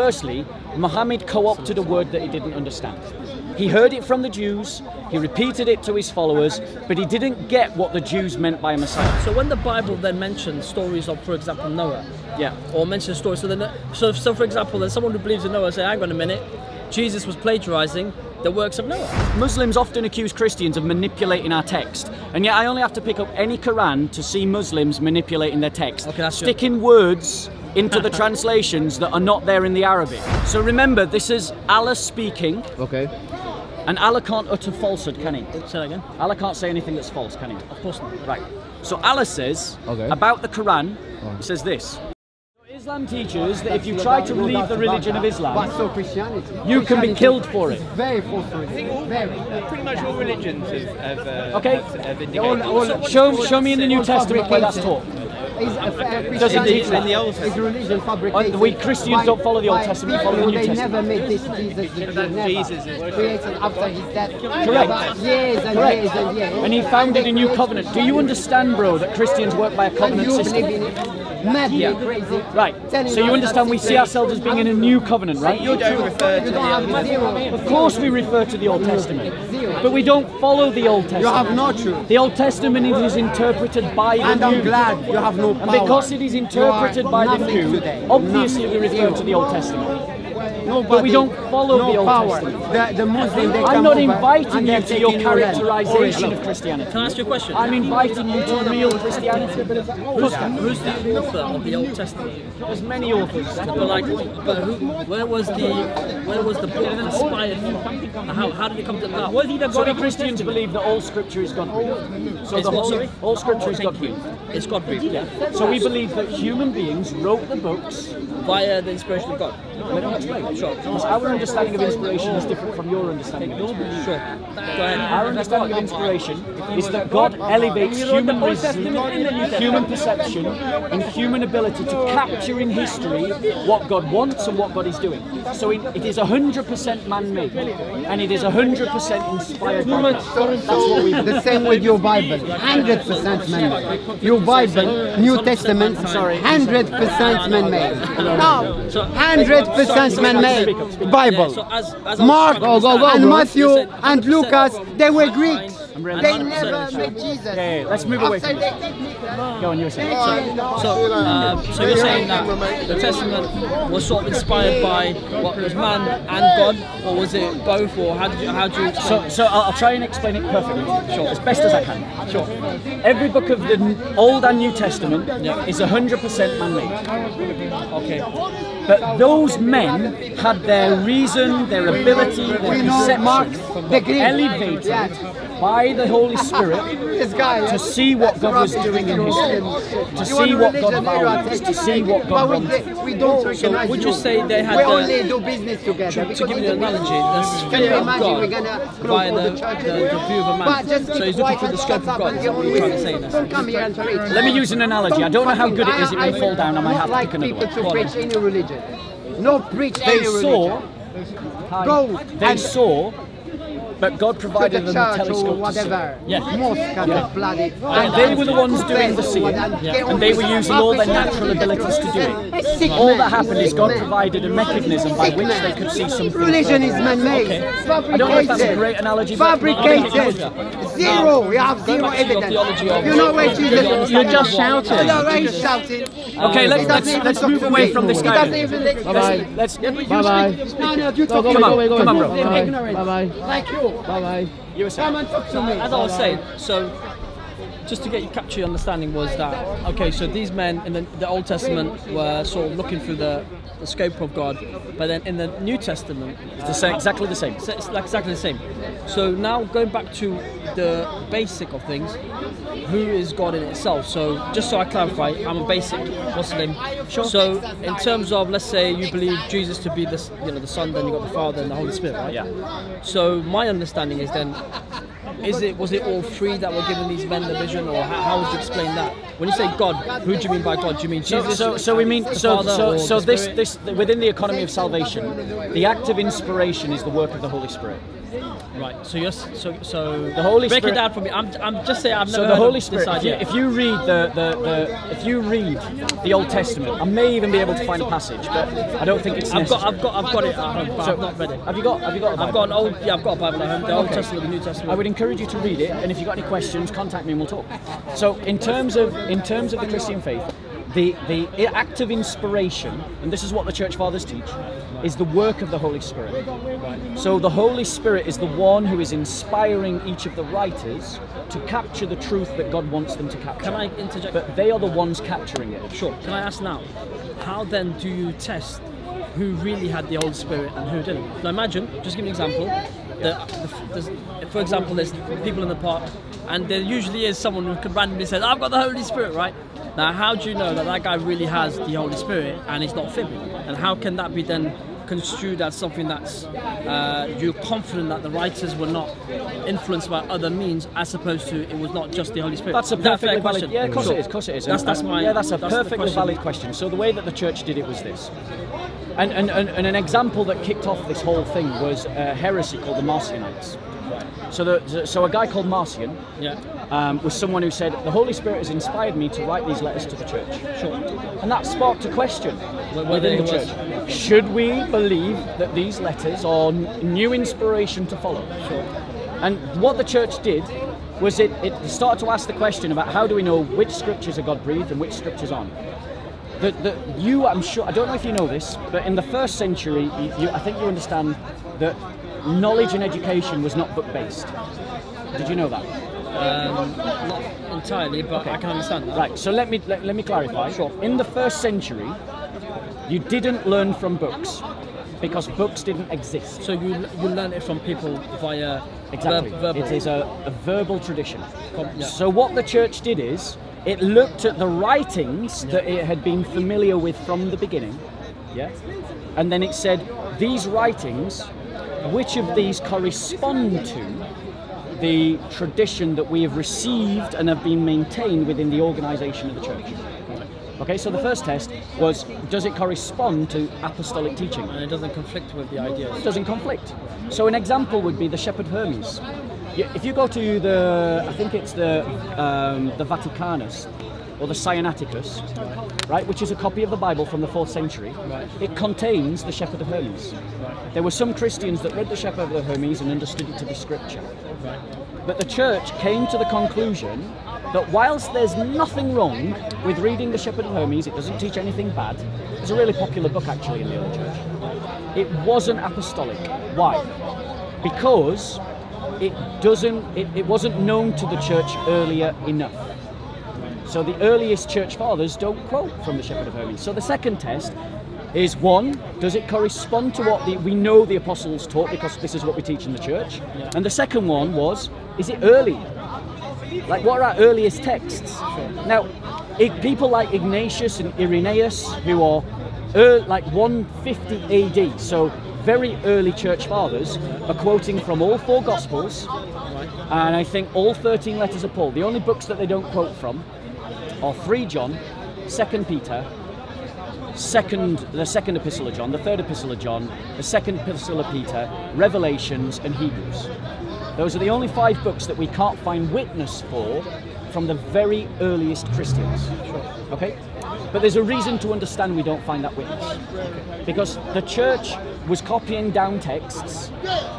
firstly, Muhammad co opted a word that he didn't understand. He heard it from the Jews, he repeated it to his followers, but he didn't get what the Jews meant by a Messiah. So when the Bible then mentions stories of, for example, Noah, Yeah. or mentions stories, so then, so, so for example, then someone who believes in Noah say, hang on a minute, Jesus was plagiarizing the works of Noah. Muslims often accuse Christians of manipulating our text, and yet I only have to pick up any Quran to see Muslims manipulating their text, Okay, that's true. sticking words into the translations that are not there in the Arabic. So remember, this is Allah speaking, Okay. and Allah can't utter falsehood, can he? Say that again. Allah can't say anything that's false, can he? Of course not. Right. So Allah says Okay. about the Quran, he says this. Islam teaches that if you try to leave the religion of Islam, you can be killed for it. Very false Pretty much all religions have, have, uh, Okay. have. All- all- Show, show me in the New Testament where that's taught. Is, Doesn't Christianity. In the Old Testament. is religion fabricated. We Christians by- don't follow the Old Testament, we follow the New they Testament. never made this Jesus the Jew, never. Jesus is- created after his death. Correct. Years and Correct. years and years. And he founded they a new covenant. Do you understand, bro, that Christians work by a covenant system? In Yeah. crazy. Right. So you understand we see ourselves as being in a new covenant, right? You don't refer to the Old zero. Of course we refer to the Old Testament. But we don't follow the Old Testament. You have no truth. The Old Testament is interpreted by the And I'm glad you have no power. And because it is interpreted by the new, today. obviously we refer to the Old Testament. Nobody, But we don't follow no the Old power. Testament. The, the Muslim, they I'm not inviting you to your taking realm. characterization oh, of Christianity. Can I ask you a question? I'm inviting you to real Christianity. Who's, who's the author of the Old Testament? There's many authors. But like, but who, where was the where was the book inspired from? How, how did it come to that? Was he the So we Christians believe that all Scripture is God breathed. So It's the whole, sorry? all Scripture is oh, God breathed. It's God breathed. So we believe that human beings wrote the books. Via the inspiration of God. Let me explain. Sure. Because our understanding of inspiration is different from your understanding of inspiration. Sure. Our understanding of inspiration is that God elevates human reason, human perception, and human ability to capture in history what God wants and what God is doing. So it, it is 100% man-made, and it is 100% inspired by God. That's what we The same with your Bible, 100% man-made. Your Bible, New Testament, sorry. 100% man-made. No, 100% man-made. Bible. So as, as Mark I was- Go, go, go, and. Matthew and Lucas, they were Greeks. They never sure. met Jesus. Yeah, yeah, let's move away from this. Go on, you were saying. So, um, so you're saying that the Testament was sort of inspired by what was man and God, or was it both, or how did you how do you explain? So, so I'll, I'll try and explain it perfectly, sure, as best as I can. Sure. Every book of the Old and New Testament is 100% man-made. okay. But those men had their reason, their ability, their perception elevated by the Holy Spirit to see what God was doing in history, to see what God values, to see what God wanted. we would you say they had the- only do business together. To, to give you an analogy, the spirit of God gonna close via all the, the the, view of a man. So he's looking through the scope of God. Is what you're trying to say in essence. Don't come here and preach. Let me use an analogy. I don't know how good it is. It may fall down. I might have to pick another one. To preach any religion. No preach They saw. Go they saw, but God provided the them or telescope see. whatever. Yeah. Mosque and Yeah. bloody. And they were the ones doing the seeing, and they were using all their natural abilities to do it. All that happened is God provided a mechanism by which they could see something. Religion is man-made. Okay. I don't know if that's a great analogy, Fabricated. Zero. We have zero back to your evidence. You know where Jesus You're just shouting. You know where he's shouting. Okay, let's let's, let's move away from this guy. doesn't even Let's Bye-bye. let's Yeah, but Bye bye. No, no, you talk Come on, come on, bro. Bye bye. Bye bye. like you. Bye bye. You were saying. Come and talk to me. As I was saying, so just to get you capture your understanding was that okay, so these men in the, the Old Testament were sort of looking through the, the scope of God, but then in the New Testament, It's the same, exactly the same. So it's like exactly the same. So now going back to the basic of things, who is God in itself? So just so I clarify, I'm a basic Muslim. So in terms of let's say you believe Jesus to be the you know the Son, then you got the Father and the Holy Spirit, right? Yeah. So my understanding is then. Is it was it all three that were giving these men the vision, or how, how would you explain that? When you say God, who do you mean by God? Do you mean So, Jesus? so, so we mean so so so this this within the economy of salvation, the act of inspiration is the work of the Holy Spirit. Right. So you're so so The Holy break Spirit- it down for me. I'm I'm just saying I've never So the Holy Spirit. this If you, if you read the, the, the if you read the Old Testament, I may even be able to find a passage, but I don't think it's I've got. I've got I've got it home, but So, I've not read it. Have you got Have you got? a I've got an old yeah I've got a Bible at home. The Old Okay. Testament, the New Testament. I would encourage you to read it, and if you've got any questions, contact me and we'll talk. So, in terms of in terms of the Christian faith, the the act of inspiration, and this is what the Church Fathers teach, is the work of the Holy Spirit. So, the Holy Spirit is the one who is inspiring each of the writers to capture the truth that God wants them to capture. Can I interject? But they are the ones capturing it. Sure. Can I ask now, how then do you test who really had the Holy Spirit and who didn't? Now imagine, just give me an example. That, the, there's- for example, there's people in the park, and there usually is someone who can randomly say, "I've got the Holy Spirit," right? Now, how do you know that that guy really has the Holy Spirit and he's not fibbing? And how can that be then construed as something that's uh, you're confident that the writers were not influenced by other means, as opposed to it was not just the Holy Spirit? That's a that perfectly fair valid. question? Yeah, of course it is. Of course it is. That's, that's my. Yeah, that's a the perfectly valid question. So the way that the church did it was this. And, and, and, and an example that kicked off this whole thing was a heresy called the Marcionites. So, the, so a guy called Marcion Yeah. Um, was someone who said, The Holy Spirit has inspired me to write these letters to the church. Sure. And that sparked a question within it the was- church. Should we believe that these letters are new inspiration to follow? Sure. And what the church did was it, it started to ask the question about how do we know which scriptures are God breathed and which scriptures aren't. The, the, you, I'm sure, I don't know if you know this, but in the first century, you, you, I think you understand that knowledge and education was not book based. Did you know that? Um, not entirely, but I can understand that. Right, so let me, let, let me clarify. Sure. In the first century, you didn't learn from books because books didn't exist. So you you learn it from people via Exactly. ver- verbal. It is a, a verbal tradition. Com- yeah. So what the church did is it looked at the writings that it had been familiar with from the beginning, yeah, and then it said these writings, which of these correspond to the tradition that we have received and have been maintained within the organisation of the church. Okay, so the first test was does it correspond to apostolic teaching? and it doesn't conflict with the ideas. It doesn't conflict. So an example would be the Shepherd Hermes. If you go to the, I think it's the um, the Vaticanus or the Sinaiticus, right, which is a copy of the Bible from the fourth century. Right. It contains the Shepherd of Hermes. There were some Christians that read the Shepherd of Hermes and understood it to be scripture. But the church came to the conclusion that whilst there's nothing wrong with reading the Shepherd of Hermes, it doesn't teach anything bad. It's a really popular book actually in the early church. It wasn't apostolic. Why? Because it doesn't. It, it wasn't known to the church earlier enough. So the earliest church fathers don't quote from the Shepherd of Hermes. So the second test is one, does it correspond to what the, we know the apostles taught because this is what we teach in the church? And the second one was, is it early? Like what are our earliest texts? Now, it, people like Ignatius and Irenaeus, who are ear like 150 AD, so very early church fathers, are quoting from all four Gospels, and I think all 13 letters of Paul. The only books that they don't quote from are 3 John, 2 Peter, second the second epistle of John, the third epistle of John, the second epistle of Peter, Revelations and Hebrews. Those are the only five books that we can't find witness for from the very earliest Christians. Okay? But there's a reason to understand we don't find that witness. Because the church was copying down texts,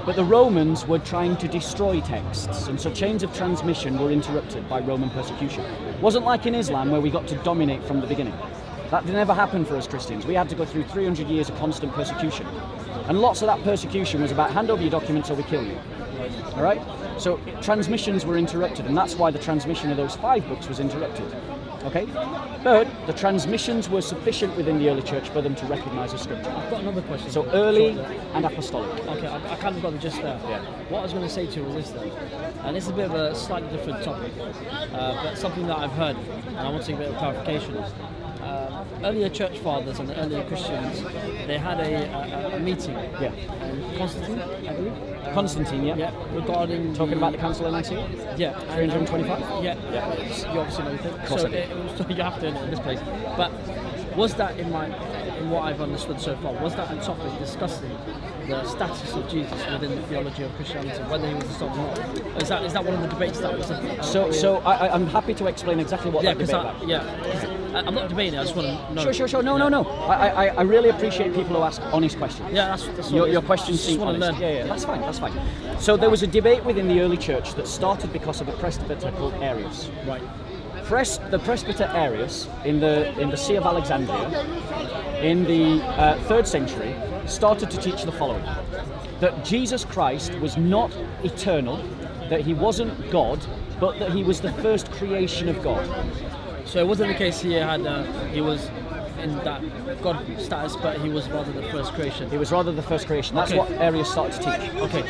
but the Romans were trying to destroy texts, and so chains of transmission were interrupted by Roman persecution. It wasn't like in Islam where we got to dominate from the beginning. That never happened for us Christians. We had to go through 300 years of constant persecution. And lots of that persecution was about hand over your documents or we kill you. All right? So transmissions were interrupted, and that's why the transmission of those five books was interrupted. Okay? But the transmissions were sufficient within the early church for them to recognize as scripture. I've got another question. So early and apostolic. Okay, I, I kind of got it just there. Yeah. What I was going to say to you was this though, and it's a bit of a slightly different topic, uh, but something that I've heard, and I want to get a bit of clarification. Uh, earlier church fathers and the earlier Christians, they had a, a, a meeting. Yeah. in Constantine, I believe. Constantine, yeah? Yeah, regarding Talking about the Council of Nicaea? yeah, 325? Yeah, Yeah. You obviously know course so I it, it was, you have to in this place. But was that in my in what I've understood so far? Was that a topic discussing the status of Jesus within the theology of Christianity, whether he was the son or not. Is that is that one of the debates that was? Uh, So, so I, I- I'm happy to explain exactly what yeah, that debate about. yeah, I- I'm not debating. it, I just want to know. Sure, sure, sure. No, no, no. I, I, I really appreciate people who ask honest questions. Yeah, that's, that's what Your, your questions Just seem honest. learn. Yeah, yeah, that's fine, that's fine. So there was a debate within the early church that started because of a presbyter called Arius. Right. Pres- the presbyter Arius in the in the See of Alexandria in the uh, third century started to teach the following: that Jesus Christ was not eternal, that he wasn't God, but that he was the first creation of God. So it wasn't the case he had uh, he was in that God status, but he was rather the first creation. He was rather the first creation. That's Okay. what Arius started to teach. Okay.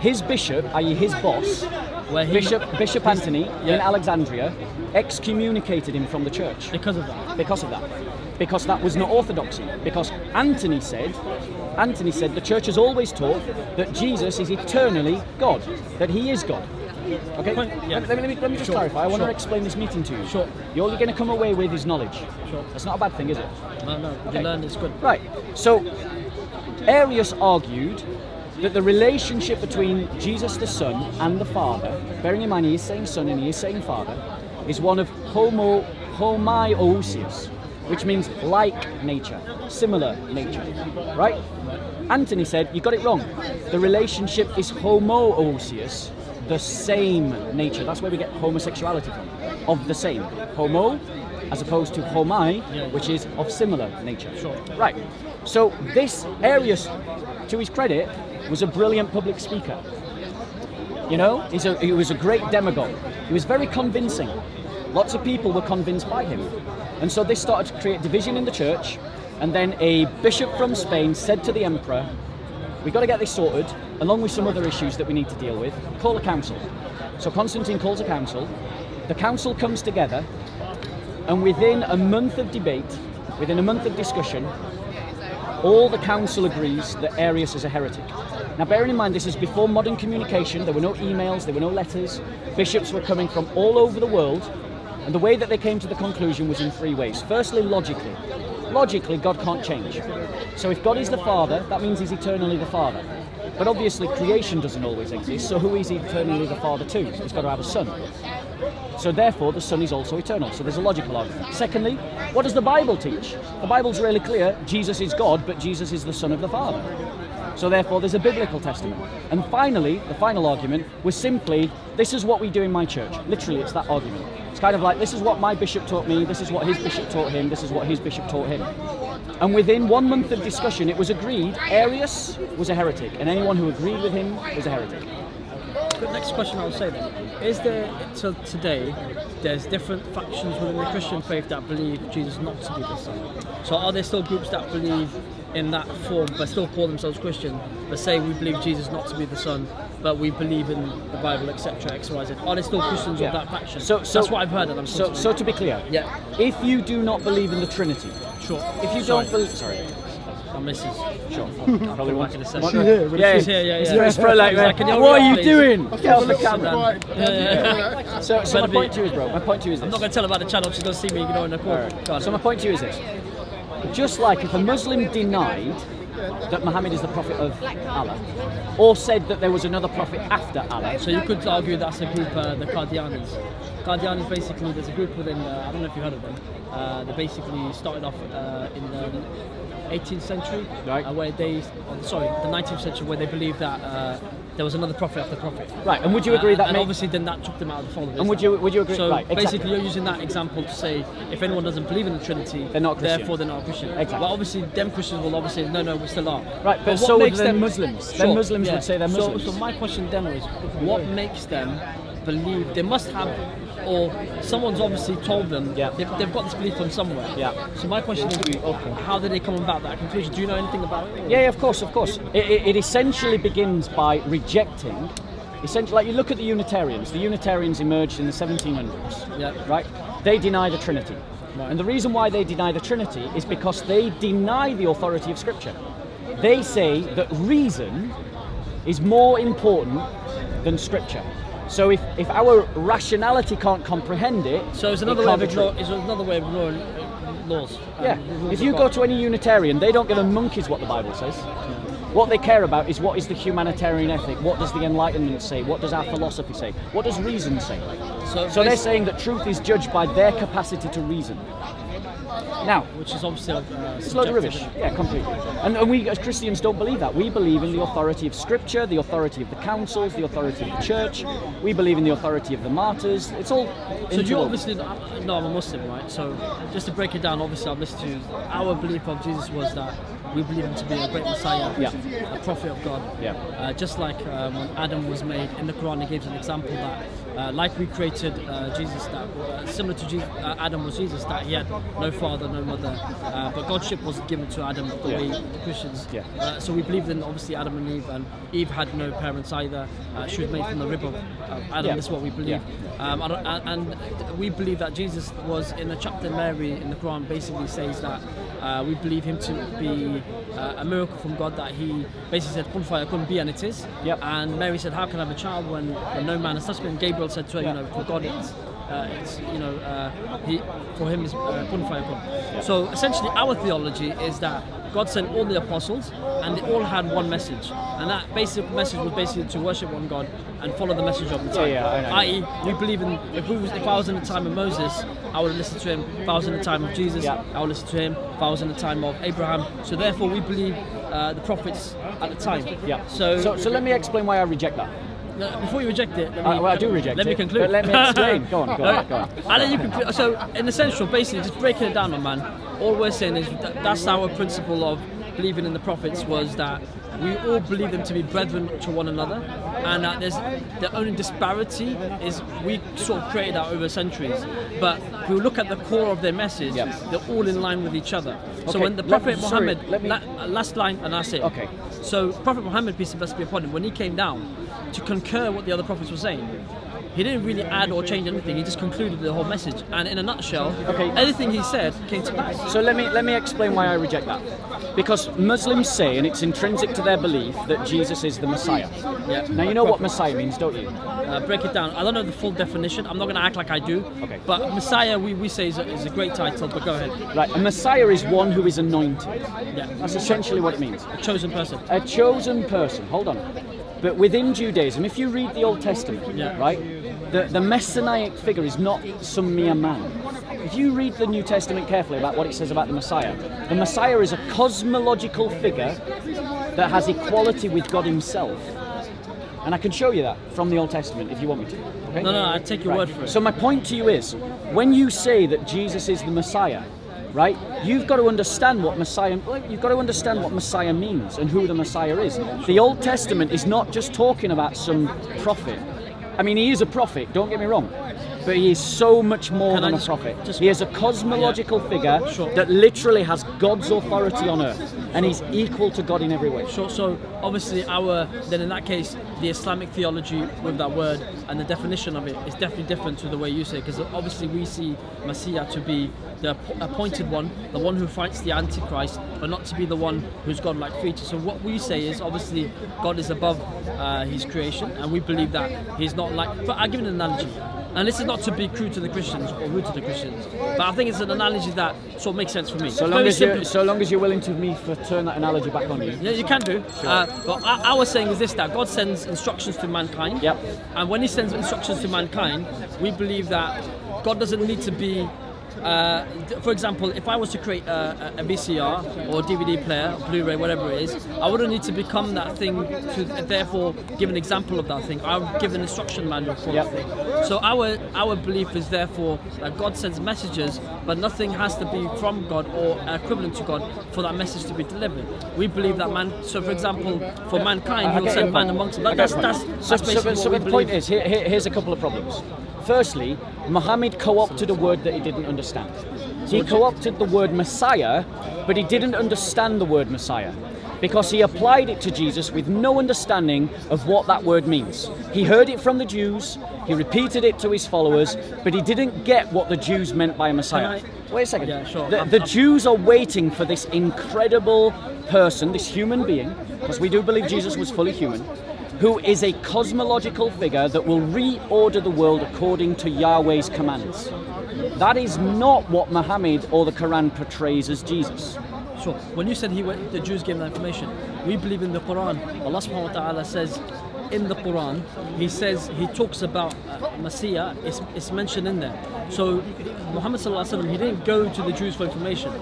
His bishop, i.e., his boss, Where he- Bishop Bishop Anthony in. Alexandria, excommunicated him from the church Because of that. because of that. Because that was not orthodoxy. Because Anthony said, Anthony said the church has always taught that Jesus is eternally God, that he is God. Okay? Yeah. Let, me, let, me, let me just Sure, clarify. I want sure. to explain this meeting to you. Sure. All you're going to come away with is knowledge. Sure. That's not a bad thing, is it? No, no. Okay. You learn it's good. Right. So Arius argued that the relationship between Jesus the Son and the Father, bearing in mind he is saying Son and he is saying Father, is one of homo homoiousios, which means like nature, similar nature. Right? Anthony said, you got it wrong. The relationship is homoousios, the same nature. That's where we get homosexuality from. Of the same. Homo as opposed to homai, which is of similar nature. Sure. Right. So this Arius, to his credit, was a brilliant public speaker. You know, he's a, he was a great demagogue. He was very convincing. Lots of people were convinced by him. And so this started to create division in the church. And then a bishop from Spain said to the emperor, We've got to get this sorted, along with some other issues that we need to deal with. Call a council. So Constantine calls a council. The council comes together, and within a month of debate, within a month of discussion, all the council agrees that Arius is a heretic. Now, bearing in mind, this is before modern communication. There were no emails, there were no letters. Bishops were coming from all over the world, and the way that they came to the conclusion was in three ways. Firstly, logically. Logically, God can't change. So, if God is the Father, that means He's eternally the Father. But obviously, creation doesn't always exist, so who is He eternally the Father to? He's got to have a Son. So therefore, the Son is also eternal. So there's a logical argument. Secondly, what does the Bible teach? The Bible's really clear. Jesus is God, but Jesus is the Son of the Father. So therefore, there's a biblical testament. And finally, the final argument was simply, this is what we do in my church. Literally, it's that argument. It's kind of like, this is what my bishop taught me, this is what his bishop taught him, this is what his bishop taught him. And within one month of discussion, it was agreed Arius was a heretic, and anyone who agreed with him was a heretic. The next question I would say then is there so today there's different factions within the Christian faith that believe Jesus not to be the Son. So are there still groups that believe in that form but still call themselves Christian but say we believe Jesus not to be the Son but we believe in the Bible etc X Y Z. Are there still Christians of that faction? So, so That's what I've heard and I'm so, so to be clear, Yeah. if you do not believe in the Trinity, sure. if you Sorry. don't believe, sorry, My missus. sure, Probably back in a What- session. yeah, She's here, yeah, it's yeah. it's very like, He's like, what are you please?" doing? Get off the camera. Yeah, yeah, yeah. So, so my Better point to you is, bro. My point to you is I'm not going to tell about the channel. She's going to see me ignoring the call. Alright. Go on. So my point to you is this: just like if a Muslim denied that Muhammad is the prophet of Allah, or said that there was another prophet after Allah, So you could argue that's a group, uh, the Qadianis. Qadianis basically, there's a group within, uh, I don't know if you heard of them, uh, they basically started off uh, in the 18th century, Right. uh, where they, oh, sorry, the 19th century, where they believed that uh, there was another prophet after prophet. right? And would you agree Uh, that? and obviously then that took them out of the fold And would you- would you agree- So right, exactly. basically you're using that example to say if anyone doesn't believe in the Trinity, They're not Christian. therefore they're not a Christian. Exactly. Well obviously them Christians will obviously no no we still are. Right, but what so makes then them Muslims. Then Muslims would say they're So- Muslims. So, my question then was what makes them believe they must have or someone's obviously told them Yeah. they've, they've got this belief from somewhere. Yeah. So my question is how did they come about that conclusion? Do you know anything about it? Yeah, yeah, of course, of course. It, it, it essentially begins by rejecting. Essentially, like you look at the Unitarians. The Unitarians emerged in the 1700s. Yeah. Right. They deny the Trinity, Right. and the reason why they deny the Trinity is because they deny the authority of Scripture. They say that reason is more important than Scripture. So if, if our rationality can't comprehend it, So it's it another way of ignore, it's another way of ignoring uh, laws. Yeah. If you go to any Unitarian, they don't give a monkeys what the Bible says. What they care about is what is the humanitarian ethic? What does the Enlightenment say? What does our philosophy say? What does reason say? So, So they're saying that truth is judged by their capacity to reason. Now, which is obviously uh, it's a load of rubbish. Yeah, completely. And, and we as Christians don't believe that. We believe in the authority of Scripture, the authority of the councils, the authority of the church. We believe in the authority of the martyrs. It's all. So do you obviously no, I'm a Muslim, right? So just to break it down, obviously I've listened to our belief of Jesus was that we believe him to be a great Messiah, Yeah. a prophet of God. Yeah. Uh, just like um, when Adam was made in the Quran, it gives an example that, uh, like we created uh, Jesus, that uh, similar to Jesus, uh, Adam was Jesus, that he had no father, no mother, uh, but Godship was given to Adam the Yeah. way the Christians. Yeah. Uh, so we believe in obviously Adam and Eve, and Eve had no parents either. Uh, she was made from the rib of uh, Adam. Yeah. This is what we believe. Um, and, and and we believe that Jesus was in a chapter Mary in the Quran basically says that uh, we believe him to be uh, a miracle from God that he basically said kun fayakun be and it is. Yep. And Mary said how can I have a child when, when no man has touched me? And Gabriel said to her, you know, for God it's uh, it's you know uh, he for him is uh. So essentially our theology is that God sent all the apostles and they all had one message. And that basic message was basically to worship one God and follow the message of the time. yeah, I know. I.e., we believe in if we was if I was in the time of Moses, I would listen to him. If I was in the time of Jesus, Yeah. I would listen to him. If I was in the time of Abraham, so therefore we believe uh, the prophets at the time. Yeah. So, so, so let me explain why I reject that. No, before you reject it, let Uh, well, I do reject let me conclude. but let me explain. Go on, go on, go on. I'll let you conclude. So, in essential, basically, just breaking it down, my man. All we're saying is that that's our principle of believing in the prophets was that we all believe them to be brethren to one another, and that there's the only disparity is we sort of created that over centuries. But if we look at the core of their message, Yeah. they're all in line with each other. So Okay, when the Prophet sorry, Muhammad, let me- la- last line, and that's it. Okay. So Prophet Muhammad, peace and blessings be upon him, when he came down to concur what the other prophets were saying, he didn't really add or change anything. He just concluded the whole message, and in a nutshell, Okay. everything he said came to pass. So let me let me explain why I reject that. Because Muslims say, and it's intrinsic to their belief, that Jesus is the Messiah. Yeah. Now you know what Messiah means, don't you? Uh, break it down. I don't know the full definition. I'm not going to act like I do. Okay. But Messiah, we, we say is a, is a great title. But go ahead. Right, a Messiah is one who is anointed. Yeah. That's essentially what it means. A chosen person. A chosen person. Hold on. But within Judaism, if you read the Old Testament, Yeah. right, the, the messianic figure is not some mere man. If you read the New Testament carefully about what it says about the Messiah, the Messiah is a cosmological figure that has equality with God Himself. And I can show you that from the Old Testament if you want me to. Okay? No, no, I take your word for it. So my point to you is, when you say that Jesus is the Messiah, right? You've got to understand what Messiah. You've got to understand what Messiah means and who the Messiah is. The Old Testament is not just talking about some prophet. I mean, he is a prophet. Don't get me wrong. But he is so much more Can than a prophet. just- he is a cosmological figure Sure. that literally has God's authority on earth, and he's equal to God in every way. Sure. So obviously, our then in that case, the Islamic theology with that word and the definition of it is definitely different to the way you say. Because obviously, we see Messiah to be the appointed one, the one who fights the Antichrist, but not to be the one who's God-like creature. So what we say is obviously God is above uh, His creation, and we believe that He's not like. But I'll give an analogy. And this is not to be crude to the Christians or rude to the Christians, but I think it's an analogy that sort of makes sense for me. So long as you, simple. so long as you're willing to me for turn that analogy back on you. Yeah, you can do. Uh, but I, I was saying is this that God sends instructions to mankind. Yep. And when He sends instructions to mankind, we believe that God doesn't need to be. Uh, for example, if I was to create a, a VCR or DVD player, Blu-ray, whatever it is, I wouldn't need to become that thing to therefore give an example of that thing. I would give an instruction manual for Yep. that thing. So our our belief is therefore that God sends messages, but nothing has to be from God or equivalent to God for that message to be delivered. We believe that man. So, for example, for mankind, He will send man amongst them. I That, get that's that's, that's so, so, so the we point is, here, here- here's a couple of problems. Firstly, Muhammad co-opted a word that he didn't understand. He co-opted the word Messiah, but he didn't understand the word Messiah because he applied it to Jesus with no understanding of what that word means. He heard it from the Jews, he repeated it to his followers, but he didn't get what the Jews meant by Messiah. Wait a second. Yeah, sure. The, I'm- the I'm- Jews are waiting for this incredible person, this human being, because we do believe Jesus was fully human, who is a cosmological figure that will reorder the world according to Yahweh's commands. That is not what Muhammad or the Quran portrays as Jesus. Sure. When you said he went, the Jews gave him that information, we believe in the Quran. Allah subhanahu wa ta'ala says in the Quran, He says, He talks about uh, Messiah, it's, it's mentioned in there. So Muhammad sallallahu alaihi wasallam, he didn't go to the Jews for information.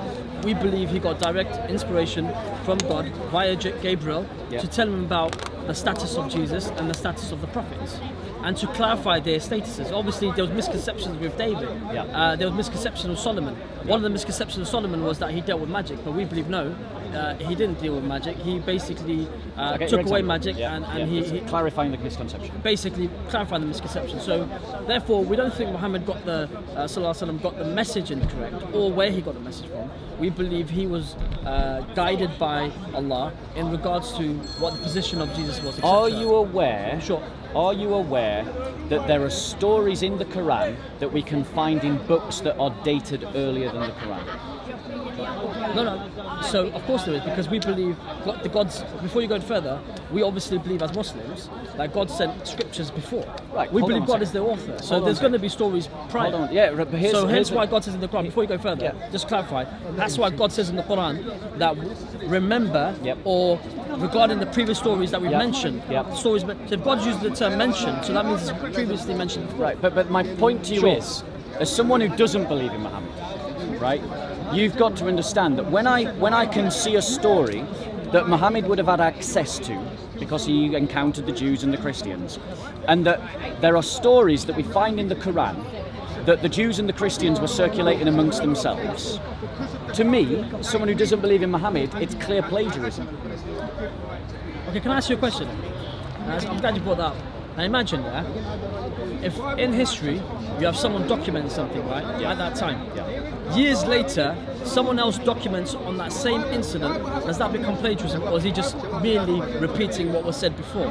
We believe he got direct inspiration from God via Gabriel Yeah. to tell him about the status of Jesus and the status of the prophets. And to clarify their statuses. Obviously, there was misconceptions with David. Yeah. Uh, there was misconception of Solomon. One of the misconceptions of Solomon was that he dealt with magic, but we believe no, uh, he didn't deal with magic. He basically uh, Okay, took away magic Yeah, and, and yeah. he, he clarifying the misconception. basically clarifying the misconception. So, therefore, we don't think Muhammad got the uh, Sallallahu Alaihi Wasallam got the message incorrect or where he got the message from. We believe he was uh, guided by Allah in regards to what the position of Jesus was. Are you aware? Sure. Are you aware that there are stories in the Quran that we can find in books that are dated earlier than the Quran? No, no. So of course there is because we believe God- the gods. Before you go further, we obviously believe as Muslims that God sent scriptures before. Right, We believe God is the author. So Hold there's going to be stories prior. Hold on. Yeah, but here's, so here's hence why God says in the Quran. Before you go further, Yeah. just clarify. That's why God says in the Quran that remember Yep. or regarding the previous stories that we Yep. mentioned. Yep. Stories. So if God used the term mentioned, so that means it's previously mentioned. Right, but, but my point to you Sure. is, as someone who doesn't believe in Muhammad, right, you've got to understand that when I when I can see a story that Muhammad would have had access to because he encountered the Jews and the Christians, and that there are stories that we find in the Quran that the Jews and the Christians were circulating amongst themselves. To me, someone who doesn't believe in Muhammad, it's clear plagiarism. Okay, can I ask you a question? I'm glad you brought that up. Now imagine, yeah, if in history you have someone documenting something, right, at that time, years later, someone else documents on that same incident, does that become plagiarism, or is he just merely repeating what was said before?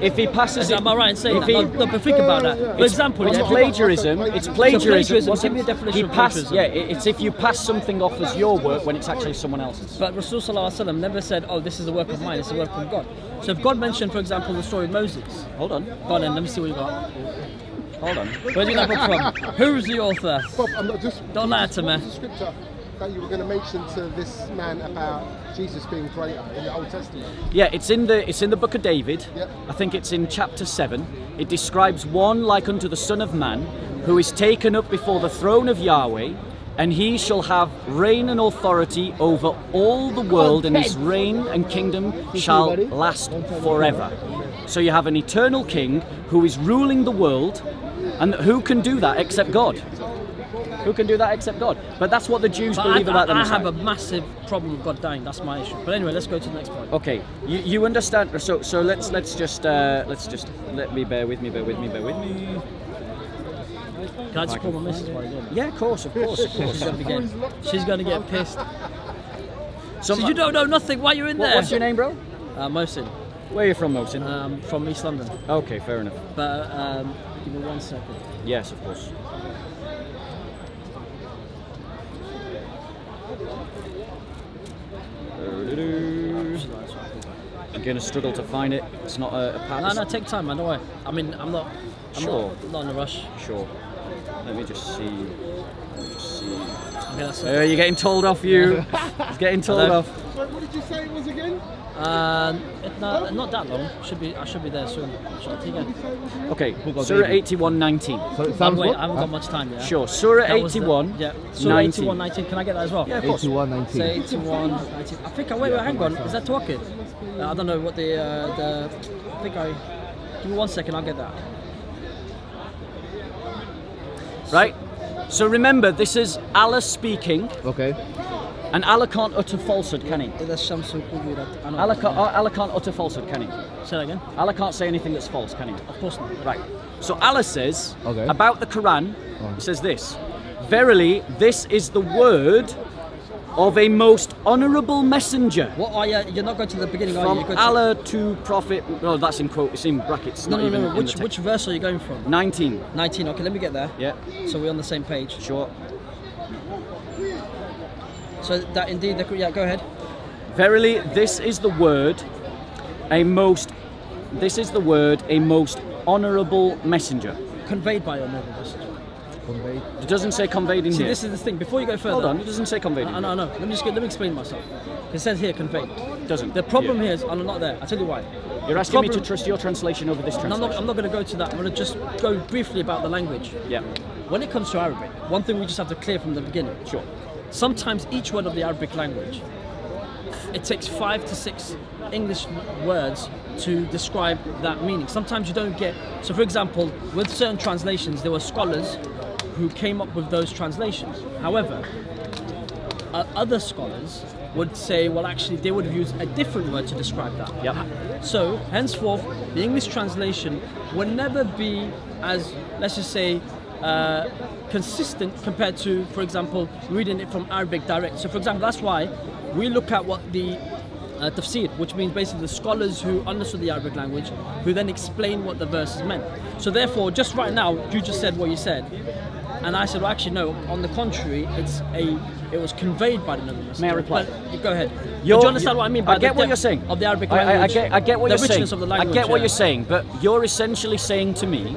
If he passes it, Am I right in saying if that? he- No, but think about that. For example, it's yeah, plagiarism. It's plagiarism. plagiarism, What's give me a definition he of pass- plagiarism. Yeah, it's if you pass something off as your work when it's actually someone else's. But Rasul Sallallahu Alaihi Wasallam never said, oh, this is the work of mine, it's the work of God. So if God mentioned, for example, the story of Moses, Hold on, go on then, let me see what you got. Hold on. Where do you get that book from? Who's the author? Bob, I'm not just. Don't lie to me. The scripture that you were going to mention to this man about Jesus being greater in the Old Testament. Yeah, it's in the it's in the book of Daniel. Yep. I think it's in chapter seven. It describes one like unto the Son of Man, who is taken up before the throne of Yahweh, and he shall have reign and authority over all the world, and his reign and kingdom shall last forever. So you have an eternal king who is ruling the world, and who can do that except God? Who can do that except God? But that's what the Jews But believe I, about the I, have a massive problem with God dying. That's my issue. But anyway, let's go to the next point. Okay, you, you understand. So so let's let's just uh, let's just let me bear with me, bear with me, bear with me. Can I just call my missus while you're Yeah, of course, of course, of She's course. gonna be getting, she's gonna get pissed. So, So you don't know nothing. Why you're in what- there? what's your name, bro? Uh, Mohsin, Where are you from, Mohsin? um, from East London. okay, fair enough. But um, give me one second. Yes, of course. I'm going to struggle to find it. It's not a, a No, pass. no, take time, man. Don't worry. I mean, I'm not. I'm Sure. not, not in a rush. Sure. Let me just see. Let me just see. Okay, Uh, you're getting told off, you. It's getting told off. So what did you say it was again? Uh, it, no, not that long. Should be. I should be there soon. Shall I take it? Okay, Surah 8119. So it By sounds the way, what? I haven't got much time. Yeah. Sure, Surah That was the- 81. yeah. Surah 19. 81, 19. Can I get that as well? Yeah, of course. 81, 19. Say 81, 19. I think I wait, wait, hang on. Is that talking? Uh, I don't know what the uh, the. I think I. Give me one second. I'll get that. Right? So remember, this is Allah speaking, Okay. And Allah can't utter falsehood, can he? Allah can't, Allah can't utter falsehood, can he? Say again. Allah can't say anything that's false, can he? Of course not. Right. So Allah says okay. about the Quran, he says this: Verily, this is the word of a most honourable messenger. What are you? You're not going to the beginning, from are you? Allah to, to Prophet. No, that's in quote. It's in brackets. No, no, no. no. Which which verse are you going from? Nineteen. Nineteen. Okay, let me get there. Yeah. So we're on the same page. Sure. So that indeed, the, yeah. Go ahead. Verily, this is the word, a most. This is the word, a most honourable messenger. Conveyed by your noble messenger. It doesn't say conveyed in See, here. this is the thing. Before you go further, Hold on, it doesn't say conveyed. in I know, I know. Let me just get, let me explain myself. It says here conveyed. here. Doesn't. The problem Yeah. here is I'm not there. I'll tell you why. You're asking me to trust your translation over this And I'm translation. not, I'm not going to go to that. I'm going to just go briefly about the language. Yeah. When it comes to Arabic, one thing we just have to clear from the beginning. Sure. Sometimes each word of the Arabic language, it takes five to six English words to describe that meaning. Sometimes you don't get. So, for example, with certain translations, there were scholars who came up with those translations. However, uh, other scholars would say, well, actually, they would use a different word to describe that. Yep. So, henceforth, the English translation will never be as, let's just say, uh, consistent compared to, for example, reading it from Arabic direct. So, for example, that's why we look at what the uh, tafsir, which means basically the scholars who understood the Arabic language, who then explain what the verses meant. So, therefore, just right now, you just said what you said, and I said, well, actually, no. On the contrary, it's a it was conveyed by the Messenger. May I reply? But, go ahead. You're- Do you understand what I mean by I get the what you're saying. of the Arabic I- I- I, language? get, I get what the you're saying. richness of the language. I get what yeah. you're saying, but you're essentially saying to me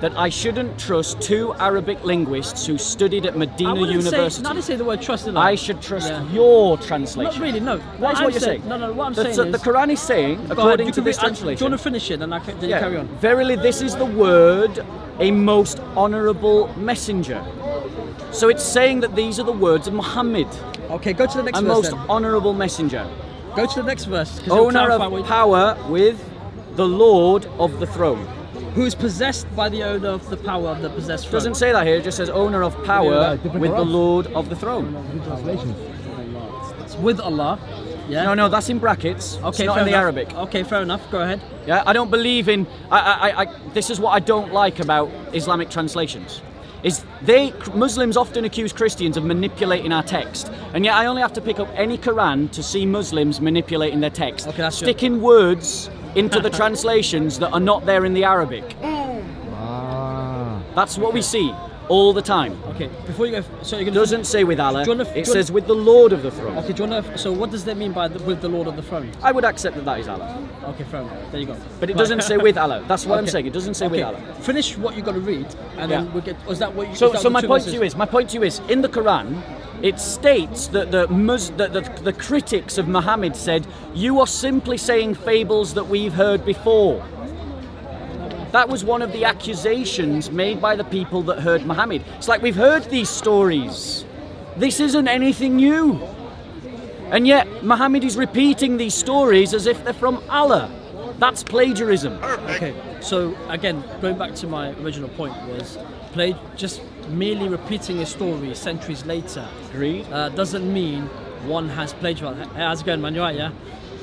that I shouldn't trust two Arabic linguists who studied at Medina University. say, not to say the word trust. I should trust Yeah. your translation. Not really, no. That is What what you're saying. No, no. What I'm the, saying so is, the Quran is saying, Go ahead, according to this I- translation. Do you want to finish it? Then I can, then Yeah. carry on. Verily, this is the word, a most honourable messenger. So it's saying that these are the words of Muhammad, Okay, go to the next a verse. most then. honourable messenger, Go to the next verse. owner of power with the Lord of the throne. who is possessed by the owner of the power of the possessed. throne. Doesn't say that here. It just says owner of power with the Lord of the throne. It's with Allah. Yeah. No, no, that's in brackets. Okay, it's not in the enough. Arabic. Okay, fair enough. Go ahead. Yeah, I don't believe in. I, I, I, I, this is what I don't like about Islamic translations. Is they Muslims often accuse Christians of manipulating our text, and yet I only have to pick up any Quran to see Muslims manipulating their text, Okay, that's good. sticking words into the translations that are not there in the Arabic. Ah. That's what we see all the time. Okay, before you go, so you're doesn't say with Allah. It says with the Lord of the throne. Okay, do you wanna, so what does that mean by the, with the Lord of the throne? I would accept that that is Allah, Okay, enough. There you go. but it doesn't say with Allah. That's what I'm saying. It doesn't say with Allah. Finish what you're going to read, and Yeah. then we'll get. Was that what you? So, is so my point to you is, my point to you is, in the Quran, it states that the, Mus- that the, the critics of Muhammad said, "You are simply saying fables that we've heard before." That was one of the accusations made by the people that heard Muhammad. It's like we've heard these stories. This isn't anything new. And yet Muhammad is repeating these stories as if they're from Allah. That's plagiarism. Okay, so again, going back to my original point was, play just merely repeating a story centuries later Agreed. uh, doesn't mean one has plagiarized. Hey, how's it going, man? You right, yeah?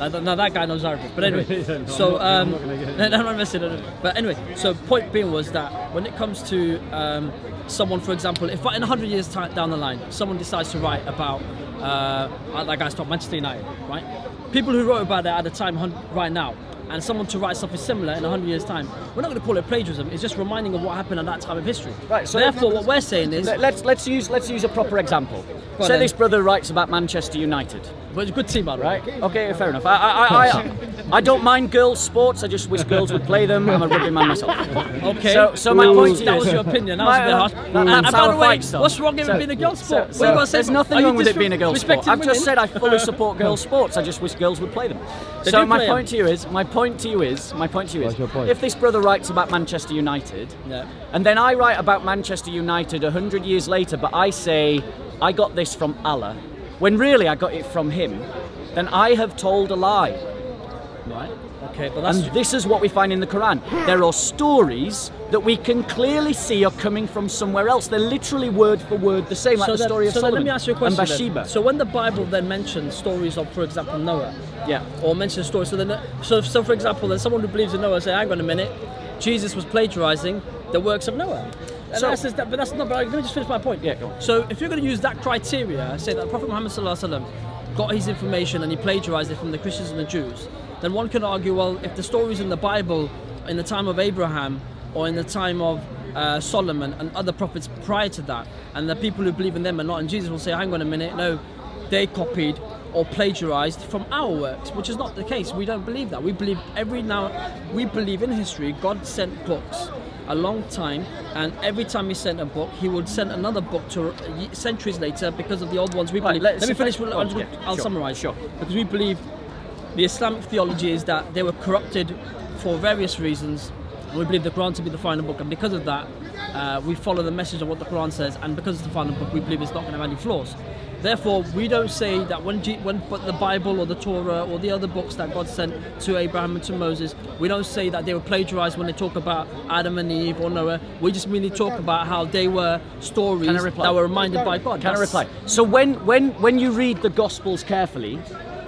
Now, that guy knows Arabic. But anyway, so um, I'm not messing. no, no. But anyway, so point being was that when it comes to um, someone, for example, if in 100 years time down the line, someone decides to write about uh, that guy's top Manchester United, right? People who wrote about that at the time, right now, and someone to write something similar in 100 years' time, we're not going to call it plagiarism. It's just reminding of what happened at that time of history. Right, so- Therefore, what we're saying is, Let- Let's let's use let's use a proper example. Say then. this brother writes about Manchester United. but it's a good team, by. Right. Okay. Fair enough. I, I, I, I, I don't mind girls' sports. I just wish girls would play them. I'm a rugby man myself. Okay. So, so my point that was your opinion. That was a bit harsh. that- that's and by the way, what's wrong with So- it being a girls' sport? so what you gonna say? there's nothing wrong with it being a girls' sport. respecting I've just said I fully support girls' sports. I just wish girls would play them. They so my play point them. to you is, my point to you is, my point to you is, your point? if this brother writes about Manchester United, Yeah. and then I write about Manchester United a hundred years later, but I say I got this from Allah, when really I got it from him, then I have told a lie. Right. Okay, but that's And this is what we find in the Quran. There are stories that we can clearly see are coming from somewhere else. They're literally word for word the same, like so the then, story of so Solomon let me ask you a question. and then. So when the Bible then mentions stories of, for example, Noah, yeah. or mentions stories, so then, so, so for example, then someone who believes in Noah say, "Hang on a minute, Jesus was plagiarizing the works of Noah." And So- that's just that, but that's not. But let me just finish my point. Yeah, go on. So if you're going to use that criteria, say that Prophet Muhammad sallallahu alaihi wasallam got his information and he plagiarized it from the Christians and the Jews, then one can argue, well, if the stories in the Bible, in the time of Abraham or in the time of uh, Solomon and other prophets prior to that, and the people who believe in them and not in Jesus will say, hang on a minute, no, they copied or plagiarized from our works, which is not the case. We don't believe that. We believe every now, we believe in history, God sent books a long time, and every time he sent a book, he would send another book to ye- centuries later because of the old ones we believe. let's- Let me finish. with- oh, I'll, yeah, I'll sure, summarize. sure. Because we believe the Islamic theology is that they were corrupted for various reasons. We believe the Quran to be the final book, and because of that, uh, we follow the message of what the Quran says, and because it's the final book, we believe it's not going to have any flaws. Therefore, we don't say that when, G- when but the Bible or the Torah or the other books that God sent to Abraham and to Moses, we don't say that they were plagiarized when they talk about Adam and Eve or Noah. We just merely talk about how they were stories Can I reply? that were reminded by God. Can I reply? So when, when, when you read the Gospels carefully,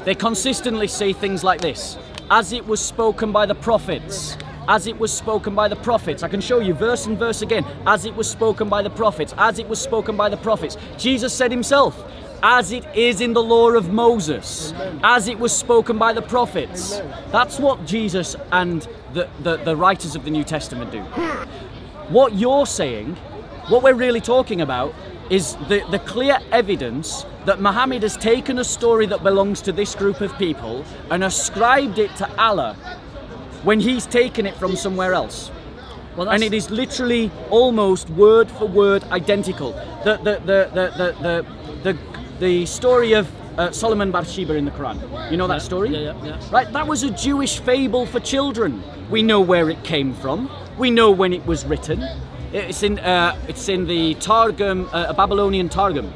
they consistently say things like this as it was spoken by the prophets. As it was spoken by the prophets. I can show you verse and verse again. As it was spoken by the prophets. As it was spoken by the prophets. Jesus said himself, as it is in the law of Moses, as it was spoken by the prophets. That's what Jesus and the, the, the writers of the New Testament do. What you're saying, what we're really talking about, is the, the clear evidence that Muhammad has taken a story that belongs to this group of people and ascribed it to Allah when he's taken it from somewhere else. Well, And it is literally almost word for word identical. The, the, the, the, the, the, the, the story of uh, Solomon Bathsheba in the Quran. You know that story? yeah, yeah, yeah. Right, that was a Jewish fable for children. We know where it came from. We know when it was written. It's in uh, it's in the Targum, uh, a Babylonian Targum.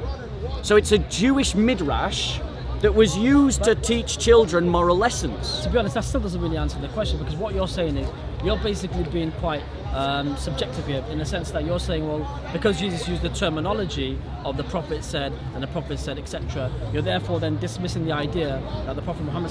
So it's a Jewish midrash that was used to teach children moral lessons. to be honest, that still doesn't really answer the question because what you're saying is you're basically being quite um, subjective here in the sense that you're saying, well, because Jesus used the terminology of the prophet said and the prophet said, etc., you're therefore then dismissing the idea that the Prophet Muhammad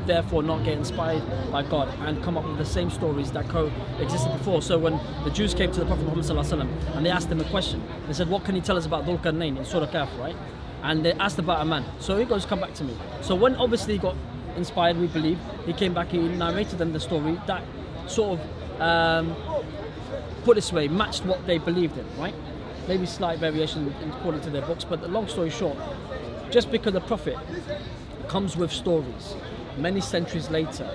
could therefore not get inspired by God and come up with the same stories that co-existed before. So when the Jews came to the Prophet Muhammad sallallahu and they asked him a question, they said, "What can you tell us about Dhul Qarnayn in Surah Kahf?" Right? and they asked about a man. So he goes, come back to me. So when obviously he got inspired, we believe, he came back, he narrated them the story that sort of, um, put this way, matched what they believed in, right? Maybe slight variation according to their books, but the long story short, just because the prophet comes with stories many centuries later,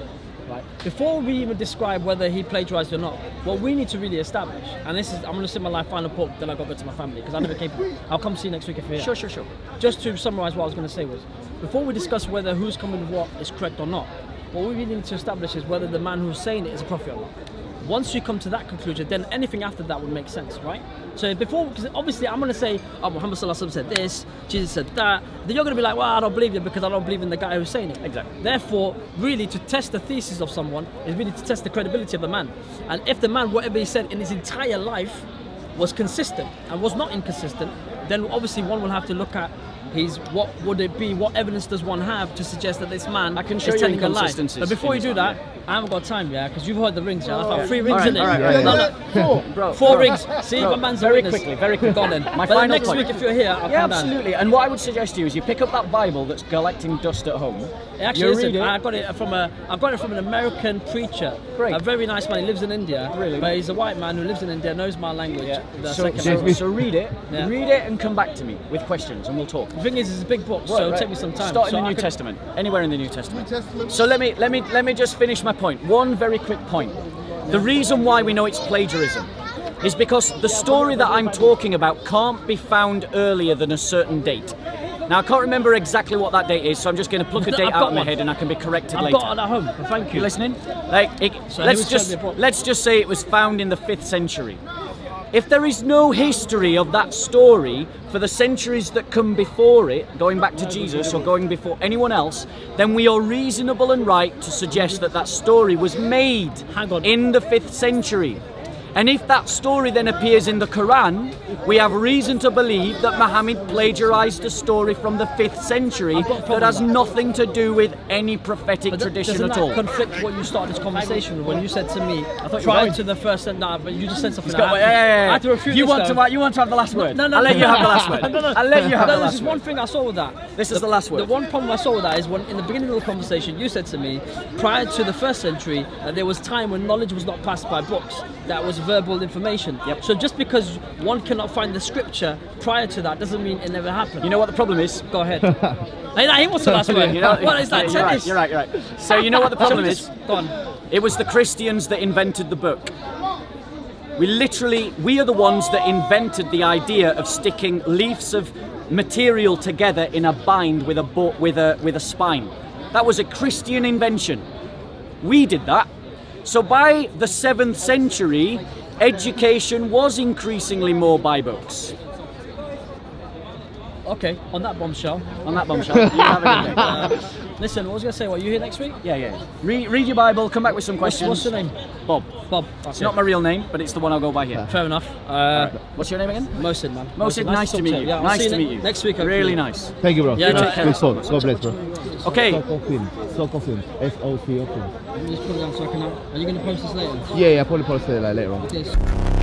right? Before we even describe whether he plagiarized or not, what we need to really establish, and this is, I'm going to say my life final book, then I go back to my family because I never came. I'll come see you next week if you're here. Sure, sure, sure. Just to summarise what I was going to say was, before we discuss whether who's coming with what is correct or not, what we really need to establish is whether the man who's saying it is a prophet or not. Once you come to that conclusion, then anything after that would make sense, right? So before, because obviously I'm going to say, oh, Muhammad Sallallahu Alaihi Wasallam said this, Jesus said that, then you're going to be like, well, I don't believe you because I don't believe in the guy who's saying it. Exactly. Therefore, really, to test the thesis of someone is really to test the credibility of the man. And if the man, whatever he said in his entire life, was consistent and was not inconsistent, then obviously one will have to look at his what would it be, what evidence does one have to suggest that this man I can show is you telling a lie. But before in you his do life, that, I haven't got time, yeah, because you've heard the rings, yeah. I've had three rings All right, in it. all right, Yeah, all yeah, Four. Bro, Four bro, rings. See, bro, my man's a very witness. quickly, very quickly. Go on then. My But then final next point. week, if you're here, I'll Yeah, come down. absolutely. And what I would suggest to you is you pick up that Bible that's collecting dust at home. It actually you isn't. read it. I got it from a. I got it from an American preacher. Great. A very nice man. He lives in India. Really? But he's a white man who lives in India, knows my language. Yeah. The So, second so, so read it, Yeah. read it, and come back to me with questions, and we'll talk. The thing is, it's a big book, so it'll take me some time. Start in So the New could- Testament, anywhere in the New Testament. New Testament. So let me let me let me just finish my point. One very quick point. The reason why we know it's plagiarism is because the story that I'm talking about can't be found earlier than a certain date. Now I can't remember exactly what that date is, so I'm just going to pluck a I've date out of my one. head and I can be corrected I've later. got it at home. but Thank you. You listening? Like, it, So let's just me a book. let's just say it was found in the fifth century. If there is no history of that story for the centuries that come before it, going back to Jesus or going before anyone else, then we are reasonable and right to suggest that that story was made in the fifth century. And if that story then appears in the Quran, we have reason to believe that Muhammad plagiarized a story from the 5th century I've got a problem that has nothing to do with any prophetic But tradition at all. conflict what you started this conversation with when you said to me thought prior to the first sentence? Nah, but you just said something. Scott, I yeah, yeah, yeah, I had to refute you want though. to you want to have the last word? No, no, I'll let you have the last word. no, no. I'll let you have no, the there's last word. one thing I saw with that. This is the last word. The one problem I saw with that is when, in the beginning of the conversation, you said to me, prior to the first century, that there was time when knowledge was not passed by books, that was verbal information. Yep. So just because one cannot find the scripture prior to that doesn't mean it never happened. You know what the problem is? Go ahead. hey, wants the last word. You know, what is that? you're right, you're right, you're right. So you know what the problem is? Go on. It was the Christians that invented the book. We literally, we are the ones that invented the idea of sticking leaves of material together in a bind with a bo- with a with a spine. That was a Christian invention. We did that. So by the seventh century, education was increasingly more by books. Okay, on that bombshell. On that bombshell, you have a good day. Uh, listen, what was I going to say? What, you here next week? Yeah, yeah. Read, read your Bible. Come back with some questions. what's your name? Bob. Bob. It's not my real name, but it's the one I'll go by here. Fair enough. Uh, What's your name again? Mosid, man. Mosid, nice to meet you. Yeah, nice see to meet you. Next week, hopefully. Really nice. Thank you, bro. Yeah, Good, take care. good soul. God bless, bro. Okay. Soco film. Soco film. S-O-C-O film. Let me just put it down so I can. Are you going to post this later? Yeah, yeah, I'll probably post it like later on. Yes.